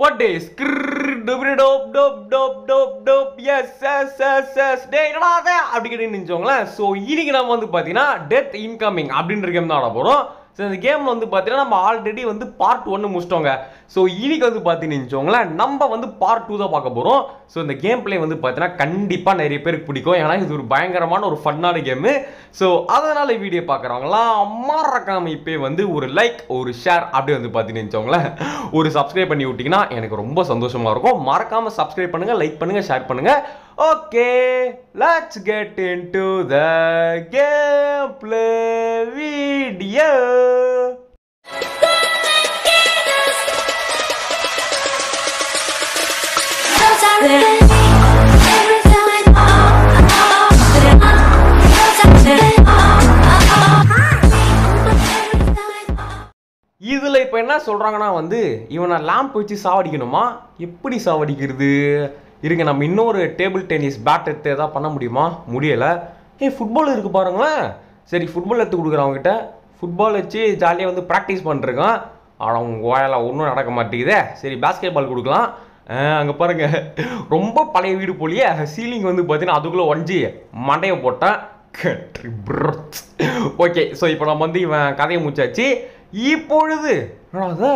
What is dope dope dope dope dope S S S S டே என்னடா அது அப்படி கேட்டு நினைச்சோங்களேன் ஸோ இன்னைக்கு நம்ம வந்து பார்த்தீங்கன்னா டெத் இன்கமிங் அப்படின்ற கேம் தான் ஆட போகிறோம் ஸோ இந்த கேமில் வந்து பார்த்தீங்கன்னா நம்ம ஆல்ரெடி வந்து பார்ட் ஒன்று முடிச்சிட்டோங்க. ஸோ இன்னைக்கு வந்து பார்த்தீங்கன்னு நினச்சோங்களேன் நம்ம வந்து பார்ட் டூ தான் பார்க்க போகிறோம் ஸோ இந்த கேம் பிளே வந்து பார்த்தீங்கன்னா கண்டிப்பாக நிறைய பேருக்கு பிடிக்கும். ஏன்னா இது ஒரு பயங்கரமான ஒரு ஃபன்னான கேமு ஸோ அதனால் வீடியோ பார்க்குறவங்களாம் மறக்காம இப்போ வந்து ஒரு லைக் ஒரு ஷேர் அப்படி வந்து பார்த்தீங்கன்னு நினச்சோங்களேன் ஒரு சப்ஸ்கிரைப் பண்ணி விட்டிங்கன்னா எனக்கு ரொம்ப சந்தோஷமாக இருக்கும். மறக்காமல் சப்ஸ்கிரைப் பண்ணுங்கள் லைக் பண்ணுங்கள் ஷேர் பண்ணுங்கள் okay let's get into the game play video இதில் இப்போ என்ன சொல்கிறாங்கன்னா வந்து இவனை லேம்ப் வச்சு சாவடிக்கணுமா? எப்படி சாவடிக்கிறது? இருங்க நம்ம இன்னொரு டேபிள் டென்னிஸ் பேட் எடுத்து எதாவது பண்ண முடியுமா? முடியலை. ஏய் ஃபுட்பால் இருக்குது பாருங்களேன். சரி ஃபுட்பால் எடுத்து கொடுக்குறவங்ககிட்ட ஃபுட்பால் வச்சு ஜாலியாக வந்து ப்ராக்டிஸ் பண்ணிருக்கான். ஆனால் அவங்க வாயில ஒன்றும் நடக்க மாட்டேங்குதே. சரி பாஸ்கெட் பால் கொடுக்கலாம் அங்கே பாருங்கள் ரொம்ப பழைய வீடு போலியே. சீலிங் வந்து பார்த்தீங்கன்னா அதுக்குள்ளே ஒஞ்சி மண்டையை போட்டேன். ஓகே ஸோ இப்போ நம்ம வந்து இவன் கதையை முடிச்சாச்சு. இப்பொழுது என்னடா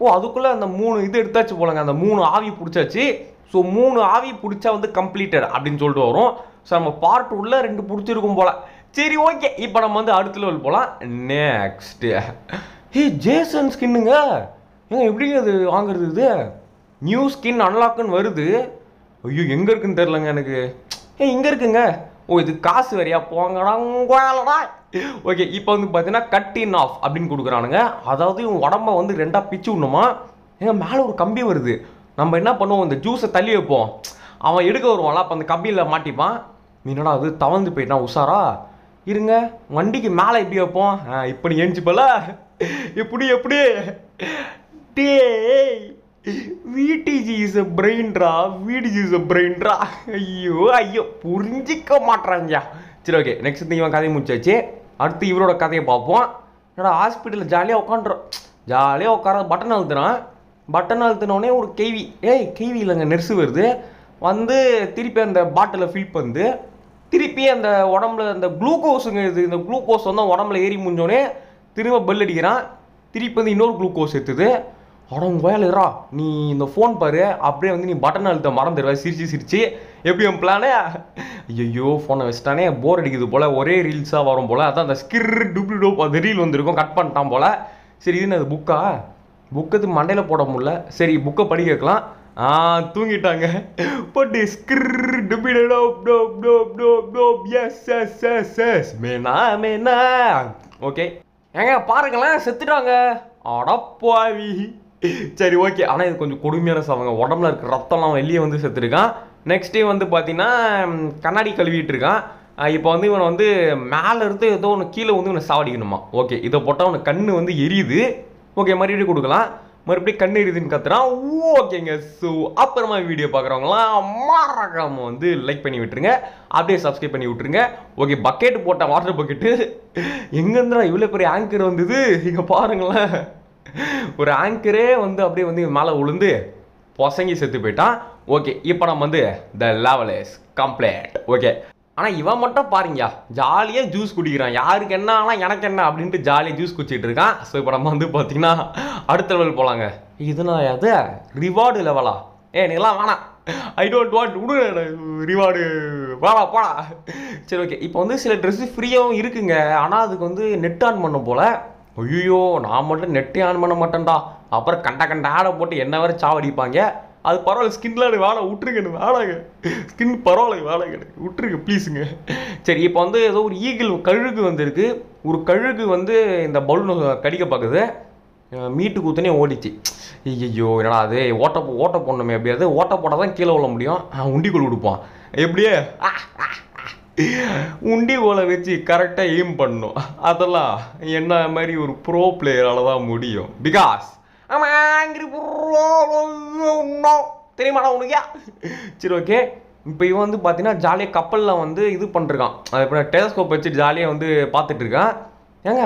ஓ அதுக்குள்ளே அந்த மூணு இது எடுத்தாச்சு போலங்க. அந்த மூணு ஆவி பிடிச்சாச்சு. ஸோ மூணு ஆவி பிடிச்சா வந்து கம்ப்ளீட்டட் அப்படின்னு சொல்லிட்டு வரும். ஸோ நம்ம பார்ட் உள்ள ரெண்டு பிடிச்சிருக்கும் போல. சரி ஓகே இப்போ நம்ம வந்து அடுத்த லெவல் போகலாம் நெக்ஸ்ட் ஹே ஜேசன் ஸ்கின்னுங்க ஏங்க எப்படிங்க அது வாங்குறது இது? நியூ ஸ்கின் அன்லாக்குன்னு வருது. ஐயோ எங்கே இருக்குன்னு தெரிலங்க எனக்கு. ஏ இங்கே இருக்குங்க. ஓ இது காசு வரையா? போங்கடா ஓகே இப்போ வந்து பார்த்தீங்கன்னா கட் இன் ஆஃப் அப்படின்னு கொடுக்குறானுங்க. அதாவது இவன் உடம்ப வந்து ரெண்டாக பிச்சு விடணுமா? ஏங்க மேலே ஒரு கம்பி வருது. நம்ம என்ன பண்ணுவோம்? இந்த ஜூஸை தள்ளி வைப்போம். அவன் எடுக்க வருவான்ல அப்போ அந்த கம்பியில் மாட்டிப்பான். என்னடா அது தவழ்ந்து போயிட்டான் உஷாரா? இருங்க வண்டிக்கு மேலே எப்படி வைப்போம். ஆ, இப்போ நீ எழுந்துப்பல எப்படி எப்படி? டேய் விடிஜி இஸ் அ பிரெயின்ரா விடிஜி இஸ் அ பிரெயின்ரா ஐயோ ஐயோ புரிஞ்சிக்க மாட்றாங்கயா சரி ஓகே நெக்ஸ்ட் இவன் கதையை முடிச்சாச்சு. அடுத்து இவரோட கதையை பார்ப்போம். என்னடா ஹாஸ்பிட்டலில் ஜாலியாக உட்காந்துரும் ஜாலியாக உட்கார பட்டன் அழுத்துறான். பட்டன் அழுத்தினோடனே ஒரு கேவி. ஏய் கேவி இல்லைங்க நெர்ஸு வருது. வந்து திருப்பி அந்த பாட்டிலை ஃபில் பண்ணு. திருப்பி அந்த உடம்புல அந்த குளுக்கோஸுங்க இது இந்த குளுக்கோஸ் வந்து உடம்புல ஏறி முடிஞ்சோடனே திரும்ப பெல் அடிக்கிறான். திருப்பி வந்து இன்னொரு குளுக்கோஸ் எடுத்துது அடம் வேலைரா நீ இந்த ஃபோன் பாரு. அப்படியே வந்து நீ பட்டன் அழுத்த மறந்துடுவ சிரிச்சு சிரிச்சு. எப்படி என் பிளானே ஐயோ ஃபோனை வச்சுட்டானே. போர் அடிக்குது போல. ஒரே ரீல்ஸாக வரும் போல. அதான் அந்த ஸ்கிர் டூப்ளி டூப் அந்த ரீல் வந்திருக்கும். கட் பண்ணிட்டான் போல. சரி இது அது புக்கா புக்கத்து மண்டையில் போட முடியல. சரி புக்கை படிக்க வைக்கலாம். ஆ தூங்கிட்டாங்க. பட் ஸ்கிர் டுபி dope dope dope dope dope S S S S மேனா மேனா ஓகே ஏங்க பாருங்களேன் செத்துட்டாங்க. அடப்பாவி சரி ஓகே ஆனால் இது கொஞ்சம் கொடுமையான சாவங்க உடம்புல இருக்க ரத்தம்லாம் வெளியே வந்து செத்துருக்கான். நெக்ஸ்ட் டே வந்து பார்த்தீங்கன்னா கண்ணாடி கழுவிட்டு இருக்கான். இப்போ வந்து இவனை வந்து மேலே இருந்து ஏதோ ஒன்று கீழே வந்து இவனை சாவடிக்கணுமா? ஓகே இதை போட்டால் அவனுக்கு கண்ணு வந்து எரியுது. ஓகே மறுபடியும் கொடுக்கலாம்? மறுபடியும் கண்ணு எரியுதுன்னு கத்துறான் ஓகேங்க ஸோ அப்புறமா வீடியோ பார்க்குறவங்களாம் மறக்காம வந்து லைக் பண்ணி விட்டுருங்க. அப்படியே சப்ஸ்கிரைப் பண்ணி விட்டுருங்க. ஓகே பக்கெட் போட்ட வாட்டர் பக்கெட்டு எங்கேருந்துடா இவ்வளோ பெரிய ஆங்கர் வந்தது? இங்கே பாருங்களேன். ஒரு ஆங்கரே வந்து அப்படியே வந்து மேலே விழுந்து பொசங்கி செத்து போயிட்டான். ஓகே இப்போ நம்ம வந்து the level is complete okay ஆனால் இவன் மட்டும் பாருங்கயா ஜாலியாக ஜூஸ் குடிக்கிறான். யாருக்கு என்ன ஆனால் எனக்கு என்ன அப்படின்ட்டு ஜாலியாக ஜூஸ் குடிச்சிட்டு இருக்கான். ஸோ இப்போ நம்ம வந்து பார்த்தீங்கன்னா அடுத்த லெவல் போகலாங்க இதுனா அது ரிவார்டு லெவலா ஏ நீங்களாம் வேணாம். ஐ டோன்ட் வாண்ட் விடு ரிவார்டு வாடா போடா. சரி ஓகே இப்போ வந்து சில ட்ரெஸ்ஸு ஃப்ரீயாகவும் இருக்குங்க. ஆனால் அதுக்கு வந்து நெட் ஆன் பண்ணும் போல். ஐயோ நான் மட்டும் நெட்டே ஆன் பண்ண மாட்டேன்டா. அப்புறம் கண்ட கண்ட ஆடை போட்டு என்ன வரை சாவடிப்பாங்க? அது பரவாயில்ல ஸ்கின்லாம் எனக்கு வேலை விட்டுருங்க எனக்கு வேலைங்க ஸ்கின் பரவாயில்ல வேலைங்க எனக்கு. விட்டுருங்க ப்ளீஸுங்க சரி இப்போ வந்து ஏதோ ஒரு ஈகிள் கழுகு வந்திருக்கு. ஒரு கழுகு வந்து இந்த பலூனை கடிக்க பார்க்குது மீட்டு குத்துனே ஓடிச்சு. ஐயோ என்னடா அது? ஓட்ட ஓட்ட போடணுமே எப்படியாவது ஓட்ட போட்டால் தான் கீழே விழ முடியும். உண்டிக்குள் கொடுப்பான் எப்படியே? உண்டி கோலை வச்சு கரெக்டாக எய்ம் பண்ணும். அதெல்லாம் என்ன மாதிரி ஒரு ப்ரோ பிளேயரால் தான் முடியும். பிகாஸ் தெரியுமாடா உனக்கு? சரி ஓகே இப்போ இவன் வந்து பார்த்தீங்கன்னா ஜாலியாக கப்பலில் வந்து இது பண்ணிருக்கான். அது இப்போ டெலஸ்கோப் வச்சு ஜாலியாக வந்து பார்த்துட்டு இருக்கான். ஏங்க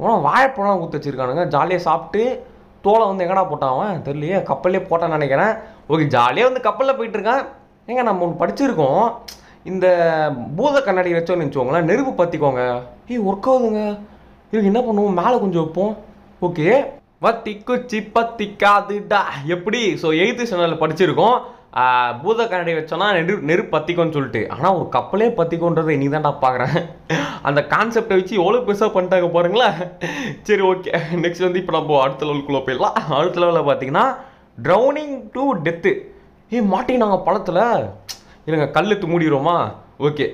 உனக்கு வாழைப்பழம் ஊற்ற வச்சிருக்கானுங்க. ஜாலியாக சாப்பிட்டு தோலை வந்து எங்கடா போட்டான் அவன்? தெரியலையே கப்பல்லே போட்டான்னு நினைக்கிறேன். ஓகே ஜாலியாக வந்து கப்பலில் போயிட்டு இருக்கான். ஏங்க நம்ம ஒன்று படிச்சிருக்கோம். இந்த பூத கண்ணாடி வச்சோன்னு வச்சுக்கோங்களேன். நெருப்பு பற்றிக்கோங்க ஏய் ஒர்க் ஆகுதுங்க. இதுக்கு என்ன பண்ணுவோம்? மேலே கொஞ்சம் வைப்போம். ஓகே வத்தி குச்சி பத்திக்காதுடா. எப்படி? ஸோ எயித்து சேனலில் படிச்சிருக்கோம். பூத கண்ணாடி வச்சோன்னா நெரு நெருப்பு பத்திக்கும்னு சொல்லிட்டு. ஆனால் ஒரு கப்பலே பத்திக்கோன்றதை இனி தான்டா பார்க்குறேன் அந்த கான்செப்டை வச்சு எவ்வளோ பெருசாக பண்ணிட்டாங்க பாருங்களேன். சரி ஓகே நெக்ஸ்ட் வந்து இப்போ நம்ம அடுத்த லெவலுக்குள்ளே போயிடலாம். அடுத்த லெவலில் பார்த்தீங்கன்னா ட்ரௌனிங் டு டெத்து ஏய் மாட்டினாங்க பழத்தில். இல்லைங்க கல்லுத்து மூடிடுவோமா? ஓகே.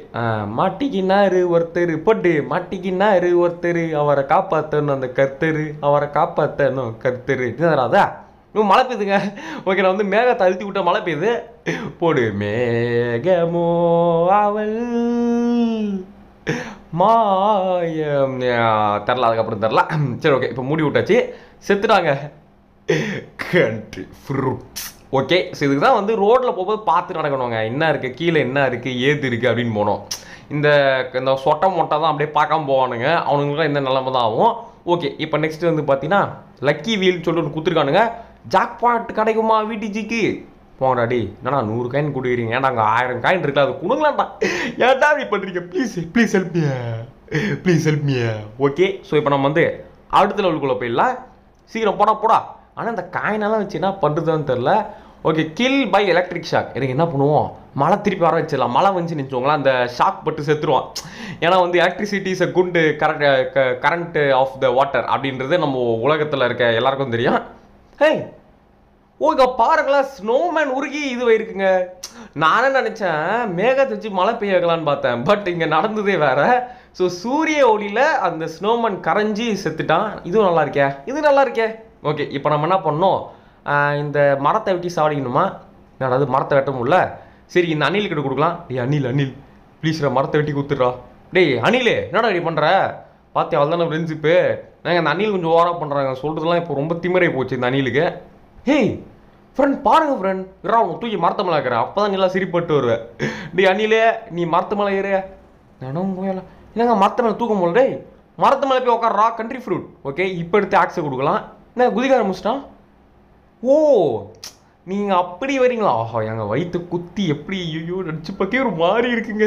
மாட்டிக்கினாரு ஒருத்தர் போட்டு மாட்டிக்கினாரு ஒருத்தர் அவரை காப்பாற்றணும் அந்த கர்த்தர் அவரை காப்பாற்றணும் கர்த்தர். இதுதான் இன்னும் மழை பெய்யுதுங்க. ஓகே நான் வந்து மேகத்தை அழுத்தி விட்ட மழை பெய்யுது. போடு மேகமோ அவள் மாயம். தெரில அதுக்கப்புறம் தெரில. சரி ஓகே இப்போ மூடி விட்டாச்சு. செத்துட்டாங்க. கண்ட்ரி ஃப்ரூட்ஸ் ஓகே ஸோ இதுக்கு தான் வந்து ரோட்டில் போகும்போது பார்த்து நடக்கணுங்க. என்ன இருக்குது கீழே என்ன இருக்குது ஏது இருக்குது அப்படின்னு போனோம். இந்த இந்த சொட்டை மொட்டை தான் அப்படியே பார்க்காம போவானுங்க. அவனுங்களுக்குலாம் இந்த நிலமை தான் ஆகும். ஓகே இப்போ நெக்ஸ்ட் வந்து பார்த்தீங்கன்னா லக்கி வீல்னு சொல்லிட்டு ஒன்று கொடுத்துருக்கானுங்க. ஜாக் பாட் கிடைக்குமா வீட்டுஜிக்கு போங்கடாடி என்னடா நூறு காயின் கொடுக்குறீங்க? ஏன்னா அங்கே ஆயிரம் காயின் இருக்குல்ல அது கொடுங்களாண்டா ஏன்டா இப்படி பண்ணுறீங்க ப்ளீஸ் ப்ளீஸ் ஹெல்ப் மியா ப்ளீஸ் ஹெல்ப் மியா ஓகே ஸோ இப்போ நம்ம வந்து அடுத்த லெவலுக்குள்ளே போயிடலாம். சீக்கிரம் போடா போடா. ஆனால் இந்த காயினெல்லாம் வச்சு என்ன பண்ணுறதுன்னு தெரில okay kill by electric shock எனக்கு என்ன பண்ணுவோம்? மழை திருப்பி வர வச்சிடலாம். மழை வந்து நினச்சோங்களா அந்த ஷாக் பட்டு செத்துருவான் ஏன்னா வந்து எலக்ட்ரிசிட்டி இஸ் அ குண்டு current current of the water அப்படின்றது நம்ம உலகத்தில் இருக்க எல்லாருக்கும் தெரியும். ஹே ஓ இங்க பாருங்களேன் ஸ்னோமேன் உருகி இது இருக்குங்க நானே நினச்சேன் மேகத்தை வச்சு மழை பெய்ய வைக்கலான்னு பார்த்தேன். பட் இங்கே நடந்ததே வேற. ஸோ சூரிய ஒளியில் அந்த ஸ்னோமேன் கரைஞ்சி செத்துட்டான். இதுவும் நல்லா இருக்கே? இது நல்லா இருக்கே? ஓகே இப்போ நம்ம என்ன பண்ணோம் இந்த மரத்தை வெட்டி சாவடிக்கணுமா? அதாவது மரத்தை வெட்ட முடியல சரி இந்த அணில் கிட்ட கொடுக்கலாம். டேய் அணில் அணில். ப்ளீஸ் மரத்தை வெட்டி கொடுத்துட்றா. டேய் அணில் என்னடா இப்படி பண்ணுற பார்த்தியா அவள் தானே ஃப்ரெண்ட்ஷிப்பு நாங்கள் அந்த அணில் கொஞ்சம் ஓவராக பண்ணுறாங்க சொல்கிறதுலாம் இப்போ ரொம்ப திமிரை போச்சு இந்த அணிலுக்கு. ஹேய் ஃப்ரெண்ட் பாருங்க ஃப்ரெண்ட் இரா உன் தூக்கி மரத்த மேலே இருக்கிற அப்போ தான் நல்லா சிரிப்பட்டு வருவேன் டேய் அணிலே நீ மரத்து மேலே ஏறு. நானும் போயலாம் என்னங்க மரத்த மேலே தூக்க முடியல டேய். மரத்து மேலே போய் உட்கார்றா கண்ட்ரி ஃப்ரூட் ஓகே இப்போ எடுத்து ஆக்ஸை கொடுக்கலாம். என்ன குதிக்க ஆரம்பிச்சிட்டான் ஓ நீங்கள் அப்படி வரீங்களா? ஆஹா எங்கள் வயிற்று குத்தி எப்படி ஐயோ நடிச்சு பார்க்கவே ஒரு மாதிரி இருக்குங்க.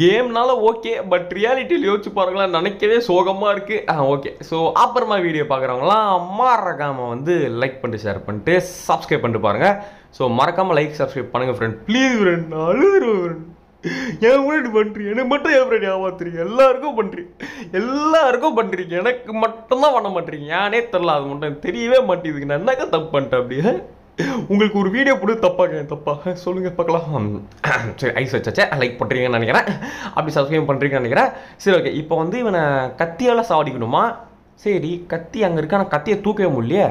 கேம்னால ஓகே பட் ரியாலிட்டியில் யோசிச்சு பாருங்களா நினைக்கவே சோகமாக இருக்குது ஆ ஓகே ஸோ அப்புறமா வீடியோ பார்க்குறவங்களாம் மறக்காமல் வந்து லைக் பண்ணிட்டு ஷேர் பண்ணிட்டு சப்ஸ்கிரைப் பண்ணிட்டு பாருங்க. ஸோ மறக்காமல் லைக் சப்ஸ்கிரைப் பண்ணுங்கள் ஃப்ரெண்ட் ப்ளீஸ் ஃப்ரெண்ட் அழுகுறேன் என் ஃப்ரெண்ட் பண்ணுறீங்க எனக்கு மட்டும் என் ஃப்ரெண்ட் ஏமாத்துறீங்க. எல்லாருக்கும் பண்ணுறீங்க எல்லாருக்கும் பண்ணுறீங்க எனக்கு மட்டும்தான் பண்ண மாட்டேறீங்க ஏனே தெரில அது மட்டும் எனக்கு தெரியவே மாட்டேங்குது. நான் என்னக்கா தப்பு பண்ணிட்டேன் அப்படியே உங்களுக்கு ஒரு வீடியோ போட்டு தப்பாங்க தப்பாக சொல்லுங்கள் பார்க்கலாம். சரி ஐஸ் வச்சாச்சே லைக் பண்ணுறீங்கன்னு நினைக்கிறேன். அப்படி சப்ஸ்கிரைப் பண்ணுறீங்கன்னு நினைக்கிறேன். சரி ஓகே இப்போ வந்து இவனை கத்தியால் சாவடிக்கணுமா சரி கத்தி அங்கே இருக்க? ஆனால் கத்தியை தூக்கவே முடியலையே.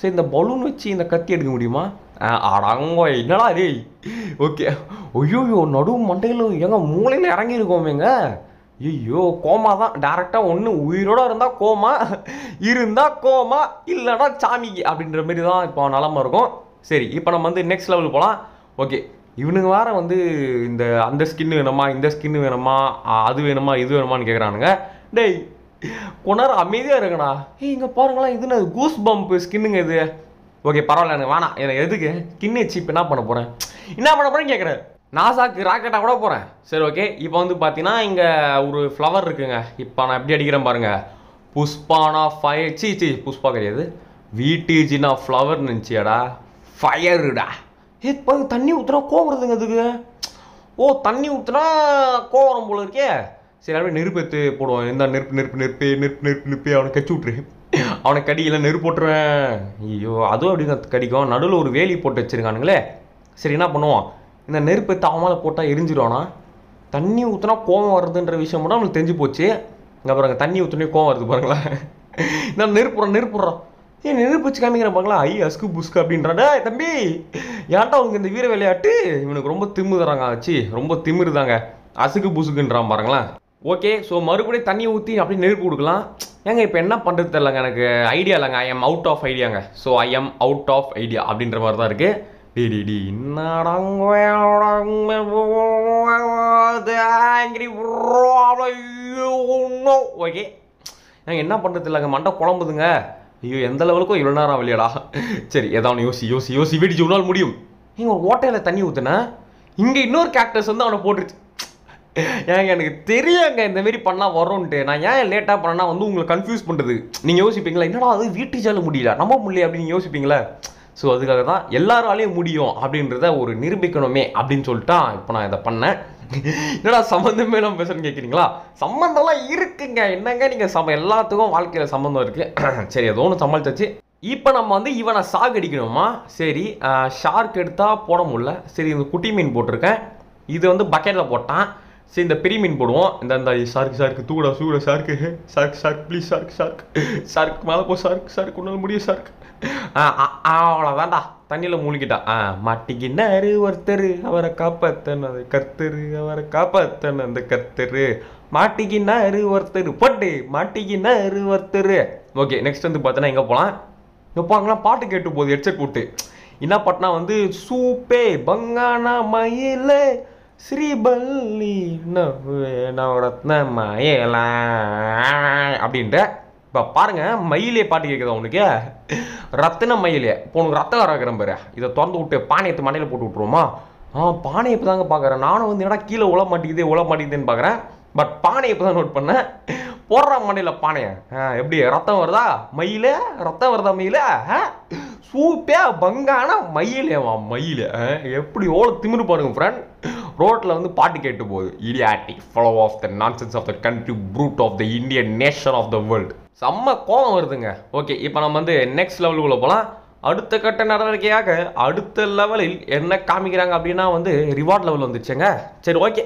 சரி இந்த பலூன் வச்சு இந்த கத்தி எடுக்க முடியுமா? அடங்கோ என்னடா டேய் ஓகே ஐயோயோ நடுவு மண்டையில் எங்க மூளையில் இறங்கி இருக்கோமேங்க ஐயோ கோமா தான் டேரெக்டாக ஒன்று உயிரோட இருந்தால் கோமா இருந்தால் கோமா இல்லைனா சாமிக்கு அப்படின்ற மாதிரி தான் இப்போ நிலமை இருக்கும் சரி இப்போ நம்ம வந்து நெக்ஸ்ட் லெவல் போகலாம் ஓகே இவனுங்க வேற வந்து இந்த அந்த ஸ்கின்னு வேணுமா இந்த ஸ்கின்னு வேணுமா அது வேணுமா இது வேணுமான்னு கேட்குறானுங்க டேய் கொஞ்ச அமைதியாக இருக்கணா ஏய் இங்கே பாருங்களா இது கூஸ் பம்ப் ஸ்கின்னுங்க இது ஓகே பரவாயில்ல எனக்கு வேணாம். எனக்கு எதுக்கு? கிண்ணி சீப் இப்போ என்ன பண்ண போகிறேன் என்ன பண்ண போகிறேன்னு கேட்குறேன் நாசாக்கு ராக்கெட்டாக கூட போகிறேன் சரி ஓகே. இப்போ வந்து பார்த்தீங்கன்னா இங்கே ஒரு ஃப்ளவர் இருக்குங்க. இப்போ நான் எப்படி அடிக்கிறேன் பாருங்கள் புஷ்பானா ஃபயர் சி சி புஷ்பா கிடையாது. வீட்டுஜினா ஃப்ளவர் நினச்சியாடா. ஃபயருடா ஏ பாருங்க தண்ணி ஊற்றுனா கோவம் வருதுங்க அதுக்கு ஓ தண்ணி ஊற்றுனா கோவம் வரும் போல இருக்கே. சரி அப்படியே நெருப்பு எடுத்து போடுவோம். இந்த நெருப்பு நெருப்பு நெருப்பு நெருப்பு நெருப்பு நெருப்பு அவனை கச்சி விட்ரு அவனை கடி இல்லை நெருப்பு போட்டுருவேன். ஐயோ அதுவும் அப்படி கடிக்கும். நடுவில் ஒரு வேலி போட்டு வச்சிருக்கானுங்களே. சரி என்ன பண்ணுவோம்? இந்த நெருப்பு தாமால் போட்டால் எரிஞ்சிடுவானா தண்ணி ஊற்றுனா கோவம் வருதுன்ற விஷயம் மட்டும் அவனுக்கு தெரிஞ்சு போச்சு. இங்கே பாருங்க தண்ணி ஊற்றுனே கோவம் வருது பாருங்களேன். நான் நெருப்புறான் நெருப்புறான் ஏ நெருப்பு வச்சு காமிக்கிறேன் பாருங்களா ஐ அஸ்கு புஸ்கு அப்படின்றாடா தம்பி ஏன்டா அவங்க இந்த வீர விளையாட்டு இவனுக்கு ரொம்ப திமுதுறாங்க தராங்க ஆச்சு. ரொம்ப திமிருதாங்க. அசுக்கு புசுக்குன்றான் பாருங்களேன். ஓகே ஸோ மறுபடியும் தண்ணி ஊற்றி அப்படியே நெருப்பு கொடுக்கலாம். ஏங்க இப்போ என்ன பண்ணுறது தெரிலங்க எனக்கு. ஐடியா இல்லைங்க. I am out of ஐடியாங்க so I am out of idea அப்படின்ற மாதிரி தான் இருக்குது டி டி ஓகே நாங்கள் என்ன பண்ணுறது இல்லைங்க மண்டை குழம்புதுங்க. ஐயோ எந்த லெவலுக்கும் இவ்வளோ நேரம் வெளியடா சரி ஏதாவது யோசி யோசி யோசி வீடிச்சு ஒரு நாள் முடியும். நீங்கள் ஒரு ஓட்டையில் தண்ணி ஊற்றுனேன் இங்கே இன்னொரு கேரக்டர்ஸ் வந்து அவனை போட்டுருச்சு. ஏங்க எனக்கு தெரியாங்க இந்த மாதிரி பண்ணால் வரும்ன்ட்டு. நான் ஏன் லேட்டாக பண்ணேன்னா வந்து உங்களை கன்ஃபியூஸ் பண்ணுறது நீங்கள் யோசிப்பீங்களா? என்னடா அது வீட்டு சேல முடியல. நம்ம முடியல அப்படின்னு யோசிப்பீங்களா? ஸோ அதுக்காக தான் எல்லாராலையும் முடியும் அப்படின்றத ஒரு நிரூபிக்கணுமே அப்படின்னு சொல்லிட்டு இப்போ நான் இதை பண்ணேன். என்னடா சம்மந்தமே நம்ம பேசுறேன்னு கேட்குறீங்களா சம்மந்தம்லாம் இருக்குங்க. என்னங்க நீங்கள் சம எல்லாத்துக்கும் வாழ்க்கையில் சம்மந்தம் இருக்குது சரி அது ஒன்று சமாளிச்சாச்சு. இப்போ நம்ம வந்து இவனை சாகடிக்கணுமா சரி ஷார்க் எடுத்தால் போட முடில சரி இந்த குட்டி மீன் போட்டிருக்கேன். இது வந்து பக்கெட்டில் போட்டான். சரி இந்த பெரிய மீன் போடுவோம். இந்த இந்த ஷார்க் சார்க்கு தூடா சூடா shark shark shark please shark shark shark மேலே போ ஷார்க் ஷார்க் உன்னால் முடியும் ஷார்க் அவ்வளோதான்டா தண்ணியில் மூழ்கிட்டா. ஆ மாட்டிக்கினாரு ஒருத்தர் அவரை காப்பாத்தன அது கர்த்தரு அவரை காப்பாத்தன அந்த கர்த்தரு. மாட்டிக்கினாரு ஒருத்தர் போட்டு மாட்டிக்கினாரு ஒருத்தர். ஓகே நெக்ஸ்ட் வந்து பார்த்தோன்னா எங்கே போகலாம் எப்போ பாட்டு கேட்டு போகுது ஹெட்செட் போட்டு. என்ன பாட்டினா வந்து சூப்பே பங்கானா மயிலே ஸ்ரீபல்லி நவரத்ன அப்படின்ற அப்படின்ட்டு இப்போ பாருங்க மயிலே பாட்டு கேட்குதா உனக்கு? ரத்தின மயிலே. இப்போ உனக்கு ரத்தம் வராக்கிறேன் பாரு. இதை திறந்து விட்டு பானையத்து மண்டையில் போட்டு விட்ருவோமா ஆ பானை இப்போ தாங்க பார்க்குறேன். நானும் வந்து என்னடா கீழே உழ மாட்டேங்குது உழ மாட்டேங்குதுன்னு பார்க்குறேன். பட் பானை இப்போ தான் நோட் பண்ணேன். போடுற மண்டையில் பானையை. ஆ எப்படி? ரத்தம் வருதா? மயில? ரத்தம் வருதா மயில? சூப்பே பங்கான மயிலேவா மயில? எப்படி ஓல திமிரு பாருங்க ஃப்ரெண்ட் ரோட்டில் வந்து பாட்டு கேட்டு போகுது இடியாட்டி fellow of the nonsense of the country brute of the Indian nation of the world செம்ம கோவம் வருதுங்க. ஓகே இப்போ நம்ம வந்து நெக்ஸ்ட் லெவலுக்குள்ளே போகலாம் அடுத்த கட்ட நடவடிக்கையாக அடுத்த லெவலில் என்ன காமிக்கிறாங்க அப்படின்னா வந்து ரிவார்ட் லெவல் வந்துச்சுங்க. சரி ஓகே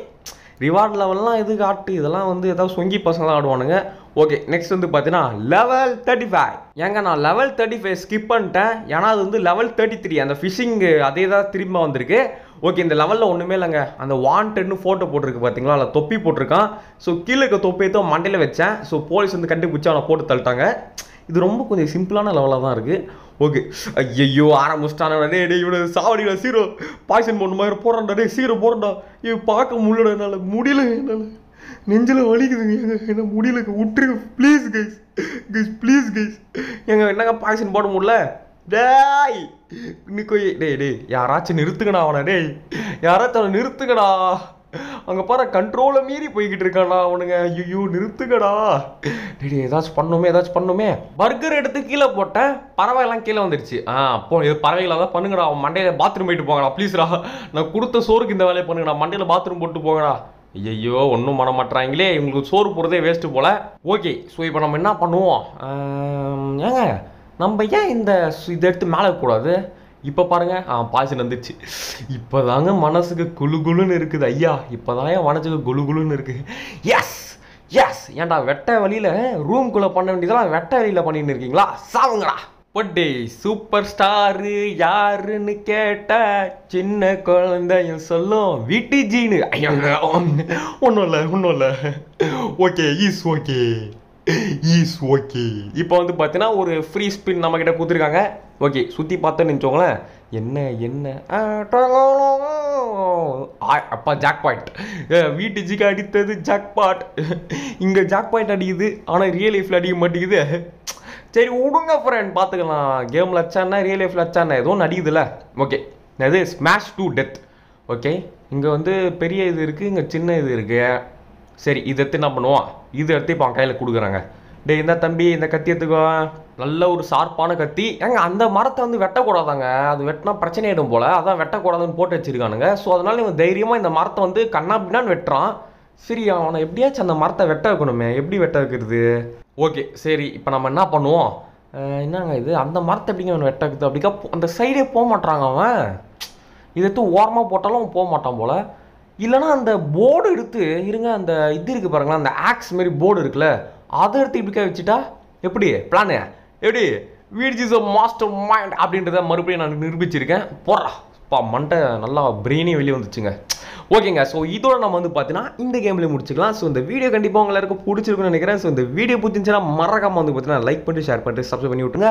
ரிவார்ட் லெவல்லாம் எது காட்டு? இதெல்லாம் வந்து ஏதாவது சொங்கி பசங்க தான் ஆடுவானுங்க. ஓகே நெக்ஸ்ட் வந்து பார்த்தீங்கன்னா லெவல் தேர்ட்டி ஃபைவ் ஏங்க நான் லெவல் தேர்ட்டி ஃபைவ் ஸ்கிப் பண்ணிட்டேன். ஏன்னா அது வந்து லெவல் தேர்ட்டி த்ரீ அந்த ஃபிஷிங் அதே தான் திரும்ப வந்திருக்கு. ஓகே இந்த லெவலில் ஒன்றுமே இல்லைங்க. அந்த வாண்டட்னு ஃபோட்டோ போட்டிருக்கு பார்த்தீங்களா அதில் தொப்பி போட்டிருக்கான். ஸோ கீழே இருக்க தொப்பியை தான் மண்டையில் வச்சேன். ஸோ போலீஸ் வந்து கண்டுபிடிச்சி அவனை போட்டு தள்ளிட்டாங்க. இது ரொம்ப கொஞ்சம் சிம்பிளான லெவலாக தான் இருக்குது ஓகே ஐயோ ஆரம்பிச்சிட்டான டே டே இவனை சாவடிடா சீரோ. பாய்சன் போன மாதிரி போடுறான்டா. டே சீரோ போடுறா. இவன் பார்க்க முடியல என்னால். முடியல என்னால். நெஞ்சில் வலிக்குதுங்க. எங்க என்ன முடியல விட்டுருங்க. Please guys guys please guys எங்க என்னங்க பாய்சன் போட முடியல? டேய் இன்னைக்கு டேய் டேய் யாராச்சும் நிறுத்துங்கடா அவனை டேய். யாராச்சும் அவனை நிறுத்துங்கடா. அங்கே பாரு கண்ட்ரோலை மீறி போய்கிட்டு இருக்கானா அவனுங்க. ஐயோ நிறுத்துங்கடா. டேடி ஏதாச்சும் பண்ணுமே ஏதாச்சும் பண்ணுமே. பர்கர் எடுத்து கீழே போட்டேன். பறவைலாம் கீழே வந்துருச்சு. ஆ அப்போ இது பறவைகளை தான் பண்ணுங்கடா. அவன் மண்டையில் பாத்ரூம் போயிட்டு போங்கடா ப்ளீஸ்டா நான் கொடுத்த சோறுக்கு இந்த வேலையை பண்ணுங்கடா. மண்டையில் பாத்ரூம் போட்டு போங்கடா. ஐயோ ஒன்றும் பண்ண மாட்டாங்களே இவங்களுக்கு சோறு போடுறதே வேஸ்ட்டு போல. ஓகே ஸோ இப்போ நம்ம என்ன பண்ணுவோம்? ஏங்க நம்ம ஏன் இந்த இதை எடுத்து மேலே கூடாது இப்போ பாருங்க ஆ பாய்ச்சல் வந்துச்சு இப்போதாங்க மனசுக்கு குழு குழுன்னு இருக்குது ஐயா. இப்போதான் என் மனசுக்கு குளு குழுன்னு இருக்குது எஸ் எஸ் ஏன்டா வெட்ட வழியில் ரூம்குள்ளே பண்ண வேண்டியதெல்லாம் வெட்ட வழியில் பண்ணிட்டு இருக்கீங்களா? சாவுங்களா பட்டே சூப்பர் ஸ்டாரு யாருன்னு கேட்ட சின்ன குழந்தையும் சொல்லும். வீட்டு ஜீனு. ஐயோ ஒன்றும் இல்லை ஒன்றும் இல்லை. Okay is okay is okay இப்போ வந்து பார்த்தீங்கன்னா ஒரு ஃப்ரீ ஸ்பின் நம்ம கிட்ட கொடுத்துருக்காங்க. ஓகே சுற்றி பார்த்தோன்னு நினச்சோங்களேன் என்ன என்ன? ஆ, அப்பா ஜாக் பாயிண்ட் வீட்டு ஜிக்கு அடித்தது ஜாக் பாட் இங்கே ஜாக் பாயிண்ட் அடிக்குது ஆனால் ரியல் லைஃப்பில் அடிக்க மாட்டேங்குது சரி விடுங்க ஃப்ரெண்ட் பார்த்துக்கலாம் கேமில் அச்சானா ரியல் லைஃப்பில் அச்சானா ஏதோ ஒன்று அடிக்குதுல்ல ஓகே இது ஸ்மாஷ் டு டெத் ஓகே இங்கே வந்து பெரிய இது இருக்குது இங்கே சின்ன இது இருக்குது சரி இதை எடுத்து என்ன பண்ணுவோம்? இதை எடுத்து இப்போ அவன் கையில் கொடுக்குறாங்க. டேய் இந்த தம்பி இந்த கத்தி எடுத்துக்கோ. நல்ல ஒரு ஷார்ப்பான கத்தி. ஏங்க அந்த மரத்தை வந்து வெட்டக்கூடாதாங்க? அது வெட்டினா பிரச்சனை போல். அதான் வெட்டக்கூடாதுன்னு போட்டு வச்சுருக்கானுங்க. ஸோ அதனால் இவன் தைரியமாக இந்த மரத்தை வந்து கண்ணாப்பின்னான்னு வெட்டுறான். சரி அவனை எப்படியாச்சும் அந்த மரத்தை வெட்ட வைக்கணுமே. எப்படி வெட்ட வைக்கிறது? ஓகே சரி இப்போ நம்ம என்ன பண்ணுவோம்? என்னங்க இது? அந்த மரத்தை எப்படிங்க அவன் வெட்ட வைக்கிறது? அப்படிக்கா அந்த சைடே போக மாட்டாங்க அவன். இதை எடுத்து ஓரமாக போட்டாலும் அவன் போக மாட்டான் போல. இல்லைன்னா அந்த போர்டு எடுத்து இருங்க அந்த இது இருக்கு பாருங்களேன் அந்த ஆக்ஸ் மாதிரி போர்டு இருக்குல்ல அதை எடுத்து இப்படிக்கா வச்சுட்டா எப்படி? பிளானு எப்படி? வீட் இஸ் அ மாஸ்டர் மைண்ட் அப்படின்றத மறுபடியும் நான் நிரூபிச்சிருக்கேன். போடுறா பா மண்டை நல்லா பிரெயினே வெளியே வந்துச்சுங்க. ஓகேங்க ஸோ இதோட நம்ம வந்து பார்த்தீங்கன்னா இந்த கேம்லேயே முடிச்சுக்கலாம். ஸோ இந்த வீடியோ கண்டிப்பாக உங்கள் எல்லாருக்கும் பிடிச்சிருக்குன்னு நினைக்கிறேன். ஸோ இந்த வீடியோ பிடிச்சிருந்துச்சுன்னா மறக்காம வந்து பார்த்தீங்கன்னா லைக் பண்ணி ஷேர் பண்ணிட்டு சப்ஸ்கிரைப் பண்ணி விட்டுங்க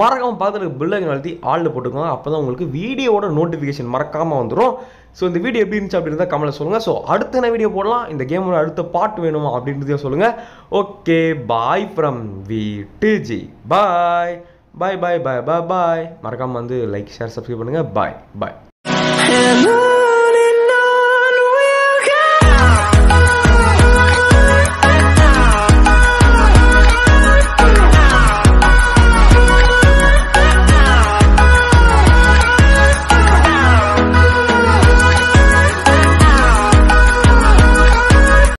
மறக்காம பார்த்துட்டு பில்லை நடத்தி ஆளில் போட்டுக்கோங்க. அப்போ தான் உங்களுக்கு வீடியோவோட நோட்டிஃபிகேஷன் மறக்காமல் வந்துடும் ஸோ இந்த வீடியோ எப்படி இருந்துச்சு அப்படின்னு தான் கமலை சொல்லுங்கள் ஸோ அடுத்த என்ன வீடியோ போடலாம்? இந்த கேமோட அடுத்த பாட்டு வேணுமா அப்படின்றதையும் சொல்லுங்கள் okay bye from V DG bye bye bye bye bye bye மறக்காமல் வந்து லைக் ஷேர் சப்ஸ்கிரைப் பண்ணுங்கள் பாய் பாய்